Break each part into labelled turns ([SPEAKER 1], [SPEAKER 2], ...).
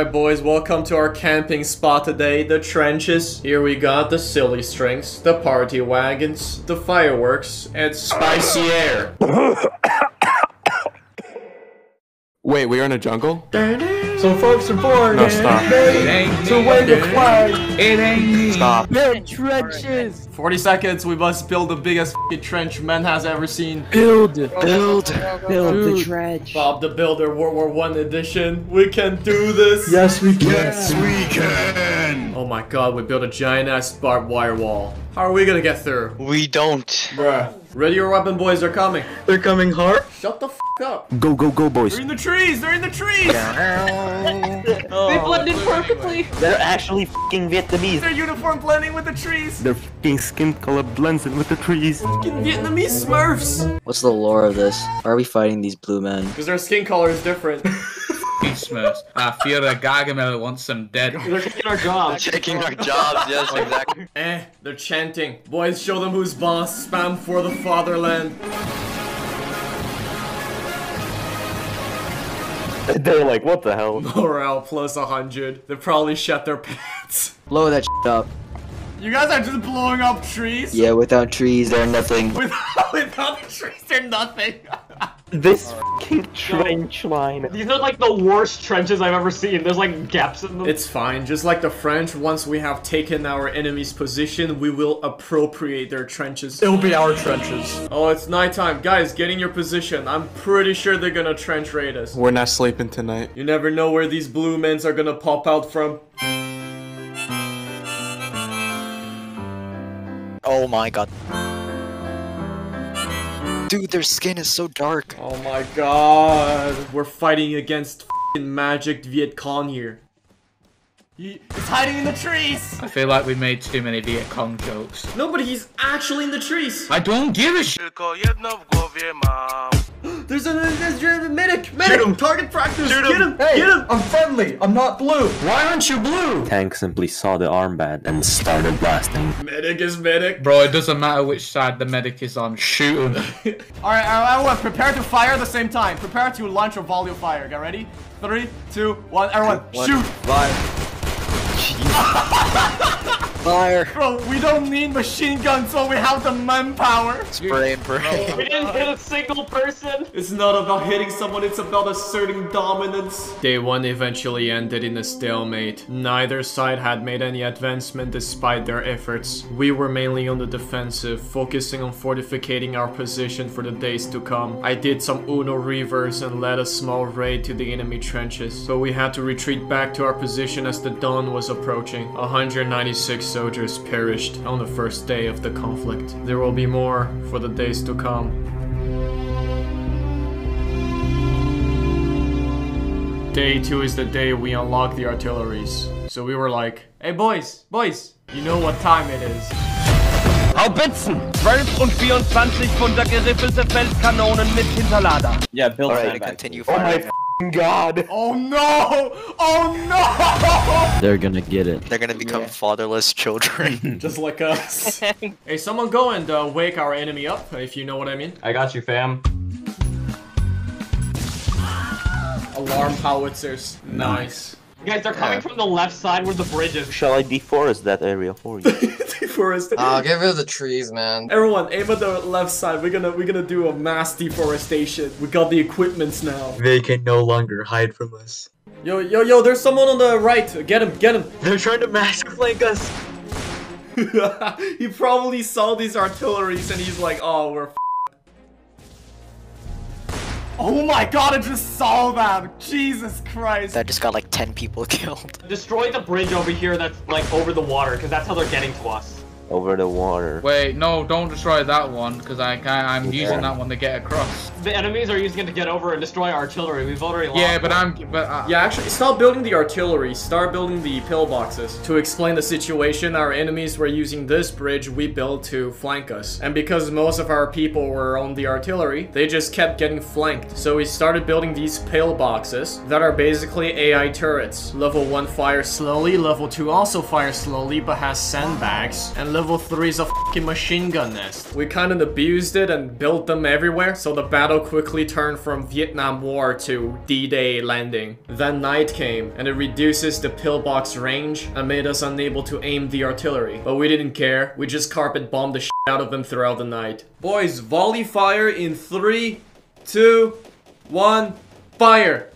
[SPEAKER 1] Alright boys, welcome to our camping spot today, the trenches. Here we got the silly strings, the party wagons, the fireworks, and spicy air.
[SPEAKER 2] Wait, we are in a jungle?
[SPEAKER 1] So folks are born
[SPEAKER 2] No, stop.
[SPEAKER 1] to wave the flag.
[SPEAKER 2] Stop.
[SPEAKER 3] The trenches!
[SPEAKER 1] 40 seconds, we must build the biggest trench man has ever seen.
[SPEAKER 3] Build! Build! Build the trench!
[SPEAKER 1] Bob the Builder World War One edition. We can do this.
[SPEAKER 4] Yes, we can.
[SPEAKER 5] Yes, we can.
[SPEAKER 1] Oh my god, we built a giant ass barbed wire wall. How are we gonna get through?
[SPEAKER 6] We don't.
[SPEAKER 1] Bruh. Ready your weapon, boys, they're coming.
[SPEAKER 4] They're coming hard.
[SPEAKER 1] Shut the f up.
[SPEAKER 2] Go, go, go, boys.
[SPEAKER 1] They're in the trees, they're in the trees!
[SPEAKER 7] Oh, they blended perfectly.
[SPEAKER 3] They're actually fucking Vietnamese!
[SPEAKER 1] Their uniform blending with the trees.
[SPEAKER 2] Their fucking skin color blends in with the trees.
[SPEAKER 1] Fucking Vietnamese smurfs.
[SPEAKER 3] What's the lore of this? Why are we fighting these blue men?
[SPEAKER 1] Because their skin color is different.
[SPEAKER 8] Smurfs. I fear that Gargamel wants them dead.
[SPEAKER 7] They're taking our jobs.
[SPEAKER 6] Taking our jobs, yes, exactly.
[SPEAKER 1] eh, they're chanting. Boys, show them who's boss. Spam for the fatherland.
[SPEAKER 2] They're like, what the hell?
[SPEAKER 1] Morale plus 100. They probably shut their pants.
[SPEAKER 3] Blow that shit up.
[SPEAKER 1] You guys are just blowing up trees?
[SPEAKER 3] Yeah, without trees, they're nothing.
[SPEAKER 1] Without, without the trees, they're nothing.
[SPEAKER 3] This fucking trench line.
[SPEAKER 7] These are like the worst trenches I've ever seen. There's like gaps in them.
[SPEAKER 1] It's fine. Just like the French, once we have taken our enemy's position, we will appropriate their trenches.
[SPEAKER 4] It'll be our trenches.
[SPEAKER 1] Oh, it's nighttime. Guys, get in your position. I'm pretty sure they're gonna trench raid us.
[SPEAKER 2] We're not sleeping tonight.
[SPEAKER 1] You never know where these blue men are gonna pop out from.
[SPEAKER 6] Oh my god. Dude, their skin is so dark.
[SPEAKER 1] Oh my god. We're fighting against fing magic Viet Cong here. He is hiding in the trees!
[SPEAKER 8] I feel like we made too many Viet Cong jokes.
[SPEAKER 1] No, but he's actually in the trees!
[SPEAKER 8] I don't give a shit.
[SPEAKER 1] There's a, there's a medic! Medic!
[SPEAKER 4] him.
[SPEAKER 1] Target practice!
[SPEAKER 4] Shoot
[SPEAKER 1] Get him!
[SPEAKER 4] Hey,
[SPEAKER 1] Get him!
[SPEAKER 4] I'm friendly. I'm not blue.
[SPEAKER 1] Why aren't you blue?
[SPEAKER 2] Tank simply saw the armband and started blasting.
[SPEAKER 1] Medic is medic.
[SPEAKER 8] Bro, it doesn't matter which side the medic is on. Shoot him.
[SPEAKER 1] Alright, everyone, prepare to fire at the same time. Prepare to launch a volley of fire. Get ready? Three, two, one. Everyone, shoot!
[SPEAKER 3] Fire!
[SPEAKER 1] Bro, we don't need machine guns, so we have the manpower.
[SPEAKER 6] Spray and pray.
[SPEAKER 7] we didn't hit a single person.
[SPEAKER 1] It's not about hitting someone, it's about asserting dominance. Day one eventually ended in a stalemate. Neither side had made any advancement despite their efforts. We were mainly on the defensive, focusing on fortifying our position for the days to come. I did some Uno reverse and led a small raid to the enemy trenches, but we had to retreat back to our position as the dawn was approaching. 196 soldiers perished on the first day of the conflict. There will be more for the days to come. Day two is the day we unlock the artilleries. So we were like, hey boys, boys, you know what time it is.
[SPEAKER 9] Haubitzen! 12 und 24 Pfunder geriffelte Feldkanonen mit Hinterlader.
[SPEAKER 3] Yeah, build
[SPEAKER 6] Alright, continue firing.
[SPEAKER 2] God.
[SPEAKER 1] Oh no! Oh no!
[SPEAKER 3] They're gonna get it.
[SPEAKER 6] They're gonna become fatherless children.
[SPEAKER 1] Just like us. hey, someone go and uh, wake our enemy up, if you know what I mean.
[SPEAKER 7] I got you, fam.
[SPEAKER 1] Alarm howitzers. Nice.
[SPEAKER 7] Guys, they're coming
[SPEAKER 6] Yeah.
[SPEAKER 7] from the left side where the bridge is.
[SPEAKER 3] Shall I deforest that area for you?
[SPEAKER 1] Deforest.
[SPEAKER 10] Oh, get rid of the trees, man.
[SPEAKER 1] Everyone, aim at the left side. We're gonna we're gonna do a mass deforestation. We got the equipments now.
[SPEAKER 4] They can no longer hide from us.
[SPEAKER 1] Yo, yo, yo, there's someone on the right. Get him, get him.
[SPEAKER 4] They're trying to mask flank us.
[SPEAKER 1] he probably saw these artilleries and he's like, oh, we're f Oh my god, I just saw that! Jesus Christ!
[SPEAKER 6] that just got like 10 people killed.
[SPEAKER 7] Destroy the bridge over here that's like over the water, because that's how they're getting to us.
[SPEAKER 3] Over the water.
[SPEAKER 8] Wait, no, don't destroy that one, because I can I'm using that one to get across.
[SPEAKER 7] The enemies are using it to get over and destroy artillery. We've already lost.
[SPEAKER 8] Yeah, but I'm but uh,
[SPEAKER 1] Yeah, actually, stop building the artillery, start building the pillboxes. To explain the situation, our enemies were using this bridge we built to flank us. And because most of our people were on the artillery, they just kept getting flanked. So we started building these pillboxes that are basically AI turrets. Level 1 fires slowly, level 2 also fires slowly but has sandbags, and level Level 3 is a fucking machine gun nest. We kind of abused it and built them everywhere, so the battle quickly turned from Vietnam War to D-Day landing. Then night came, and it reduces the pillbox range and made us unable to aim the artillery. But we didn't care, we just carpet bombed the shit out of them throughout the night. Boys, volley fire in 3, 2, 1, fire!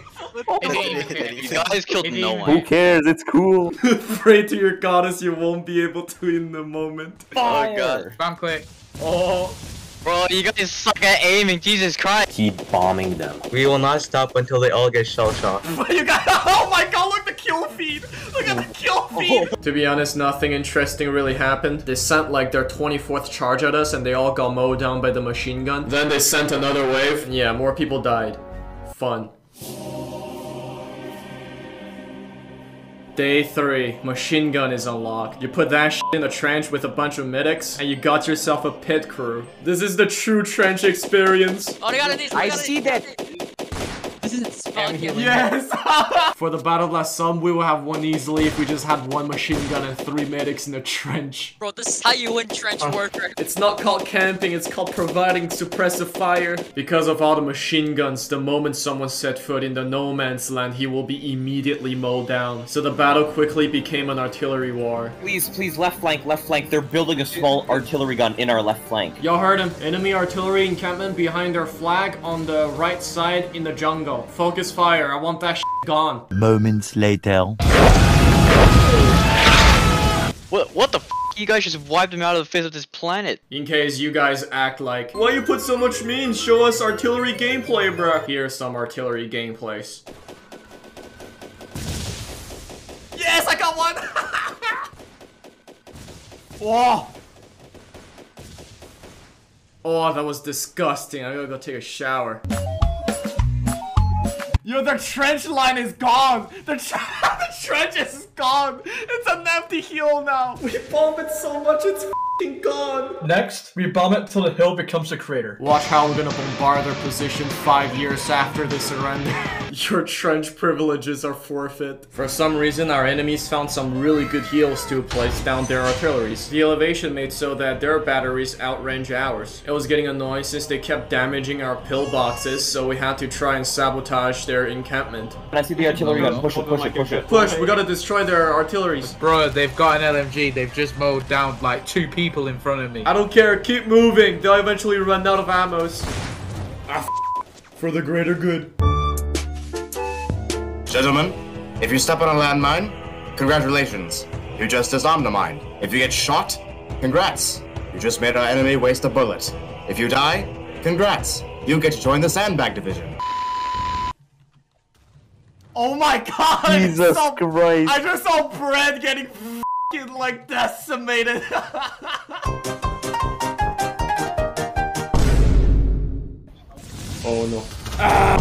[SPEAKER 6] you guys killed no
[SPEAKER 2] Who cares? It's cool.
[SPEAKER 1] Pray to your goddess you won't be able to in the moment.
[SPEAKER 6] Oh god.
[SPEAKER 8] Spam click.
[SPEAKER 1] Oh,
[SPEAKER 6] Bro, you guys suck at aiming, Jesus Christ.
[SPEAKER 2] Keep bombing them.
[SPEAKER 4] We will not stop until they all get shell shocked.
[SPEAKER 1] you got- oh my god, look the kill feed! Look at the kill feed! Oh. To be honest, nothing interesting really happened. They sent like their 24th charge at us and they all got mowed down by the machine gun. Then they sent another wave. Yeah, more people died. Fun. Day 3. Machine gun is unlocked. You put that shit in a trench with a bunch of medics, and you got yourself a pit crew. This is the true trench experience.
[SPEAKER 11] Oh, they got it.
[SPEAKER 10] I see that.
[SPEAKER 11] This is spawn healing.
[SPEAKER 1] Yes! For the Battle of La Somme, we will have one easily if we just had one machine gun and three medics in a trench.
[SPEAKER 11] Bro, this is how you win trench uh, warfare.
[SPEAKER 1] It's not called camping, it's called providing suppressive fire. Because of all the machine guns, the moment someone set foot in the no man's land, he will be immediately mowed down. So the battle quickly became an artillery war.
[SPEAKER 12] Please, please, left flank, left flank. They're building a small artillery gun in our left flank.
[SPEAKER 1] Y'all heard him. Enemy artillery encampment behind their flag on the right side in the jungle. Focus fire, I want that gone.
[SPEAKER 5] Moments later.
[SPEAKER 6] What, what the f? You guys just wiped him out of the face of this planet.
[SPEAKER 1] In case you guys act like, why you put so much means? Show us artillery gameplay, bruh. Here's some artillery gameplays. Yes, I got one! Whoa! Oh. oh, that was disgusting. I gotta go take a shower. Yo, the trench line is gone. The, tr the trench is gone. It's an empty hill now. We bombed it so much, it's f***ing gone.
[SPEAKER 4] Next, we bomb it till the hill becomes a crater.
[SPEAKER 1] Watch how we're gonna bombard their position five years after the surrender. Your trench privileges are forfeit. For some reason, our enemies found some really good heals to place down their artilleries. The elevation made so that their batteries outrange ours. It was getting annoying since they kept damaging our pillboxes, so we had to try and sabotage their encampment.
[SPEAKER 12] When I see the artillery gun, push it, push it, push it.
[SPEAKER 1] Push, we gotta destroy their artilleries.
[SPEAKER 8] Bro, they've got an LMG. They've just mowed down like two people in front of me.
[SPEAKER 1] I don't care, keep moving. They'll eventually run out of ammo. Ah, for the greater good.
[SPEAKER 5] Gentlemen, if you step on a landmine, congratulations. You just disarmed a mine. If you get shot, congrats. You just made our enemy waste a bullet. If you die, congrats. You get to join the sandbag division.
[SPEAKER 1] Oh my god! I just
[SPEAKER 2] Jesus
[SPEAKER 1] saw-
[SPEAKER 2] Christ.
[SPEAKER 1] I just saw Brad getting f***ing like decimated. oh no. Ah!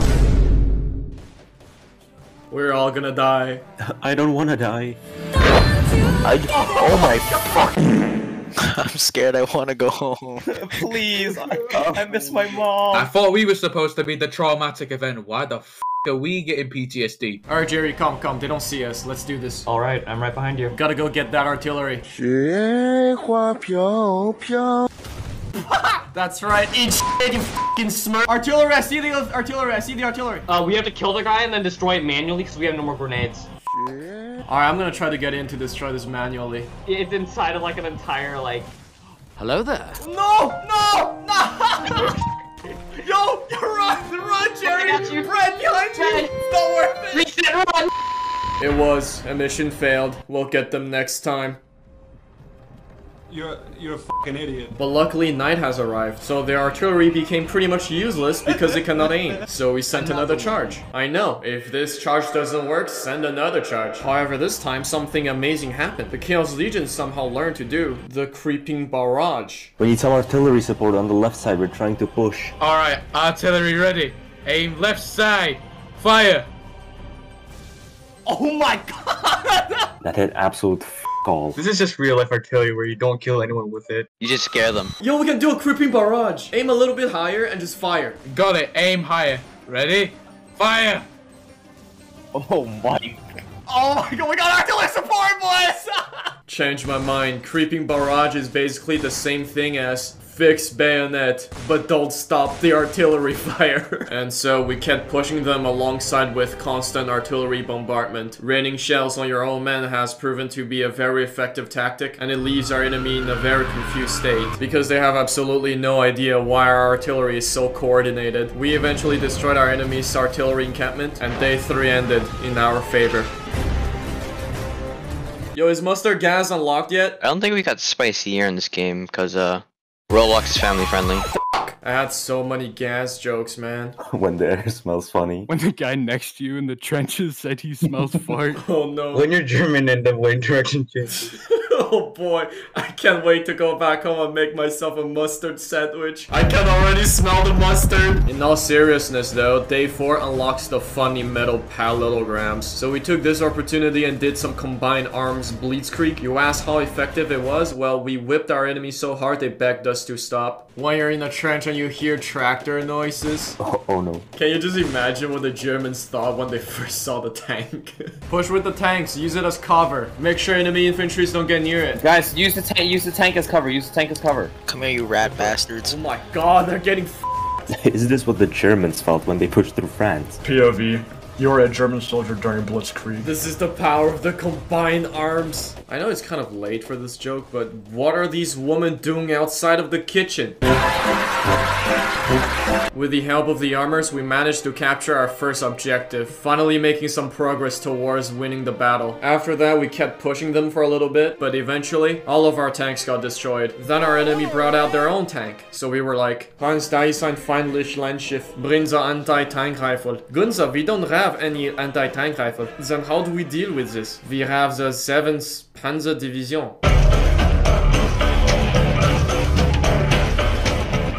[SPEAKER 1] We're all gonna die.
[SPEAKER 2] I don't wanna die. I, oh my fuck.
[SPEAKER 6] I'm scared I want to go home.
[SPEAKER 12] Please, I, I miss my mom.
[SPEAKER 8] I thought we were supposed to be the traumatic event. Why the f are we getting PTSD?
[SPEAKER 1] Alright, Jerry, come, come. They don't see us. Let's do this.
[SPEAKER 7] Alright, I'm right behind you.
[SPEAKER 1] Gotta go get that artillery. That's right. Eat shit, you fucking smurf. Artillery, I see the artillery. I see the artillery.
[SPEAKER 7] Uh, we have to kill the guy and then destroy it manually because we have no more grenades.
[SPEAKER 1] Alright, I'm gonna try to get in to destroy this manually.
[SPEAKER 7] It's inside of like an entire like.
[SPEAKER 6] Hello there.
[SPEAKER 1] No! No! No! Yo! Run! Run, Jerry!
[SPEAKER 7] got you.
[SPEAKER 1] Brad behind you!
[SPEAKER 7] Brad.
[SPEAKER 1] It's not worth it!
[SPEAKER 7] Reset run!
[SPEAKER 1] It was. A mission failed. We'll get them next time.
[SPEAKER 5] You're you're a fucking idiot.
[SPEAKER 1] But luckily, night has arrived, so their artillery became pretty much useless because it cannot aim. So we sent another charge. I know, if this charge doesn't work, send another charge. However, this time something amazing happened. The Chaos Legion somehow learned to do the creeping barrage.
[SPEAKER 2] We need some artillery support on the left side. We're trying to push.
[SPEAKER 8] Alright, artillery ready. Aim left side. Fire.
[SPEAKER 1] Oh my god!
[SPEAKER 2] That hit absolute f.
[SPEAKER 4] This is just real life artillery where you don't kill anyone with it.
[SPEAKER 6] You just scare them.
[SPEAKER 1] Yo, we can do a creeping barrage. Aim a little bit higher and just fire.
[SPEAKER 8] Got it. Aim higher. Ready? Fire.
[SPEAKER 12] Oh my.
[SPEAKER 1] Oh my god, we got artillery support, boys! Change my mind. Creeping barrage is basically the same thing as fix bayonet, but don't stop the artillery fire. and so we kept pushing them alongside with constant artillery bombardment. Raining shells on your own men has proven to be a very effective tactic, and it leaves our enemy in a very confused state, because they have absolutely no idea why our artillery is so coordinated. We eventually destroyed our enemy's artillery encampment, and day 3 ended in our favor. Yo, is mustard gas unlocked yet?
[SPEAKER 6] I don't think we got spicy here in this game because uh, Roblox is family friendly.
[SPEAKER 1] I had so many gas jokes, man.
[SPEAKER 2] when the air smells funny.
[SPEAKER 13] When the guy next to you in the trenches said he smells fart.
[SPEAKER 1] Oh no.
[SPEAKER 4] When you're German and the wind direction changes.
[SPEAKER 1] oh boy, I can't wait to go back home and make myself a mustard sandwich. I can already smell the mustard. In all seriousness though, day 4 unlocks the funny metal parallelograms. So we took this opportunity and did some combined arms blitzkrieg. You ask how effective it was? Well, we whipped our enemies so hard they begged us to stop. When you're in a trench and you hear tractor noises.
[SPEAKER 2] Oh, oh no.
[SPEAKER 1] Can you just imagine what the Germans thought when they first saw the tank? Push with the tanks, use it as cover. Make sure enemy infantries don't get near it.
[SPEAKER 12] Guys, use the tank. Use the tank as cover. Use the tank as cover.
[SPEAKER 6] Come here, you rat bastards.
[SPEAKER 1] Oh my god, they're getting
[SPEAKER 2] Is this what the Germans felt when they pushed through France?
[SPEAKER 4] POV. You were a German soldier during Blitzkrieg.
[SPEAKER 1] This is the power of the combined arms. I know it's kind of late for this joke, but what are these women doing outside of the kitchen? With the help of the armors, we managed to capture our first objective, finally making some progress towards winning the battle. After that, we kept pushing them for a little bit, but eventually, all of our tanks got destroyed. Then our enemy brought out their own tank, so we were like, Hans, da feindlich Landschiff, bring the anti-tank rifle. Gunza, we don't have any anti-tank rifle. Then how do we deal with this? We have the 7th Panzer Division.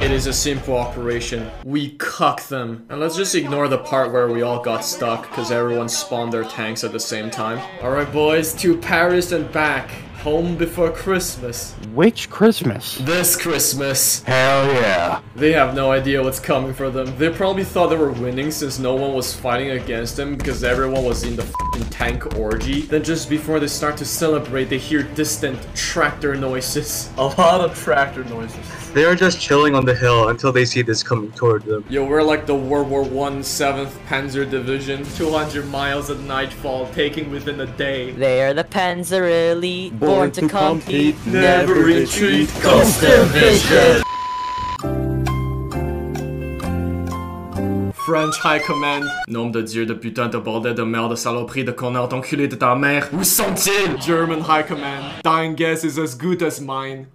[SPEAKER 1] It is a simple operation. We cuck them. And let's just ignore the part where we all got stuck because everyone spawned their tanks at the same time. Alright boys, to Paris and back. Home before Christmas.
[SPEAKER 13] Which Christmas?
[SPEAKER 1] This Christmas.
[SPEAKER 13] Hell yeah.
[SPEAKER 1] They have no idea what's coming for them. They probably thought they were winning since no one was fighting against them because everyone was in the fing tank orgy. Then just before they start to celebrate, they hear distant tractor noises.
[SPEAKER 4] A lot of tractor noises. They are just chilling on the hill until they see this coming toward them.
[SPEAKER 1] Yo, we're like the World War One 7th Panzer Division, 200 miles at nightfall, taking within a day.
[SPEAKER 11] They are the Panzer Elite, born, to, compete,
[SPEAKER 1] never retreat, constant vision. French High Command. Nom de Dieu de putain de bordel de merde saloperie de connard d'enculé de ta mère. Où sont-ils? German High Command. Dying guess is as good as mine.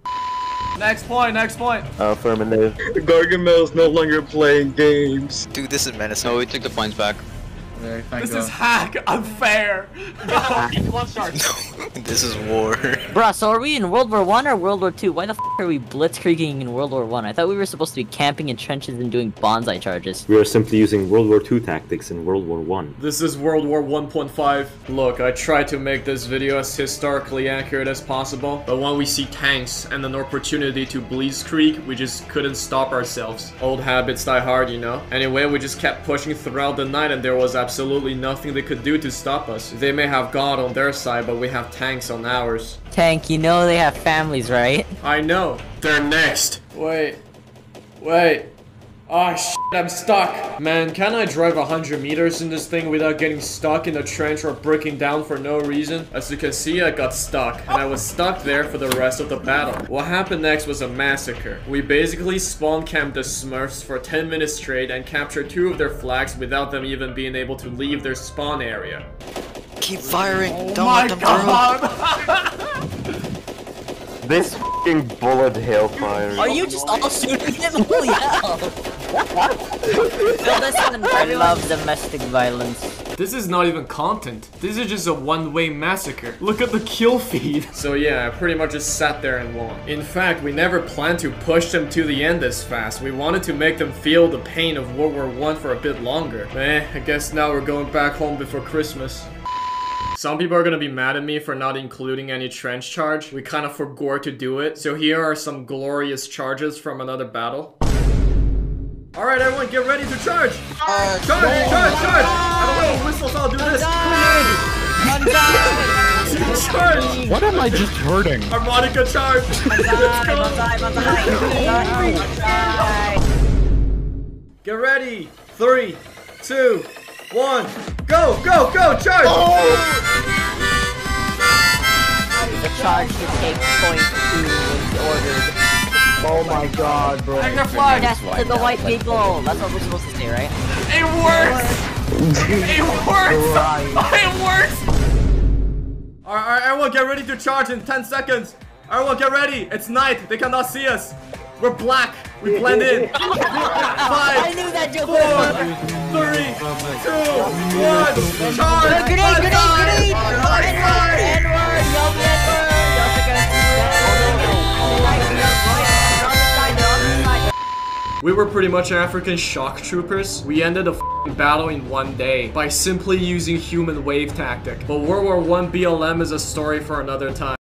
[SPEAKER 1] Next point, next point.
[SPEAKER 2] Affirmative.
[SPEAKER 4] Gargamel is no longer playing games.
[SPEAKER 6] Dude, this is menacing. No, we took the points back.
[SPEAKER 8] Okay, thank
[SPEAKER 1] This
[SPEAKER 8] God.
[SPEAKER 1] is hack unfair.
[SPEAKER 7] One
[SPEAKER 6] this is war.
[SPEAKER 11] Bruh, so are we in World War One or World War Two? Why the f are we blitzkrieging in World War One? I? I thought we were supposed to be camping in trenches and doing banzai charges.
[SPEAKER 2] We are simply using World War Two tactics in World War One.
[SPEAKER 1] This is World War 1.5. Look, I tried to make this video as historically accurate as possible, but when we see tanks and an opportunity to blitzkrieg, we just couldn't stop ourselves. Old habits die hard, you know? Anyway, we just kept pushing throughout the night and there was absolutely nothing they could do to stop us. They may have God on their side, but we have tanks on ours.
[SPEAKER 11] Tank, you know they have families, right?
[SPEAKER 1] I know. They're next. Wait. Wait. Oh shit, I'm stuck. Man, can I drive 100 meters in this thing without getting stuck in a trench or breaking down for no reason? As you can see, I got stuck, and I was stuck there for the rest of the battle. What happened next was a massacre. We basically spawn camped the Smurfs for 10 minutes straight and captured two of their flags without them even being able to leave their spawn area.
[SPEAKER 6] Keep firing.
[SPEAKER 1] Oh
[SPEAKER 6] Don't
[SPEAKER 1] my
[SPEAKER 6] let them
[SPEAKER 1] god!
[SPEAKER 2] This fucking bullet hellfire.
[SPEAKER 11] Are you just all shooting him? Holy hell! no, I love domestic violence.
[SPEAKER 1] This is not even content. This is just a one-way massacre. Look at the kill feed. So yeah, I pretty much just sat there and won. In fact, we never planned to push them to the end this fast. We wanted to make them feel the pain of World War One for a bit longer. Eh, I guess now we're going back home before Christmas. Some people are gonna be mad at me for not including any trench charge. We kind of forgot to do it. So here are some glorious charges from another battle. Alright everyone, get ready to charge! Charge, charge, charge! I don't know, whistles, I'll do this! charge.
[SPEAKER 13] What am I just hurting?
[SPEAKER 1] Harmonica charge! Let's go! Get ready! Three, two, one, go, go, go, charge! Oh!
[SPEAKER 11] The charge to take point two was ordered.
[SPEAKER 2] Oh my god, bro.
[SPEAKER 1] Take the flag!
[SPEAKER 11] Yes, to the white people. That's what we're supposed to say, right?
[SPEAKER 7] It works! It works! It works!
[SPEAKER 1] Alright, alright, everyone get ready to charge in 10 seconds! Everyone get ready! It's night! They cannot see us! We're black! We blend in! Five,
[SPEAKER 11] I knew that joke
[SPEAKER 1] four, three, two, one, charge!
[SPEAKER 11] Grenade,
[SPEAKER 1] Let's
[SPEAKER 11] grenade,
[SPEAKER 1] go!
[SPEAKER 11] grenade!
[SPEAKER 1] Let's go!
[SPEAKER 11] N-word, yell the N-word! Y'all think I'm-
[SPEAKER 1] We were pretty much African shock troopers. We ended a f***ing battle in one day by simply using human wave tactic. But World War 1 BLM is a story for another time.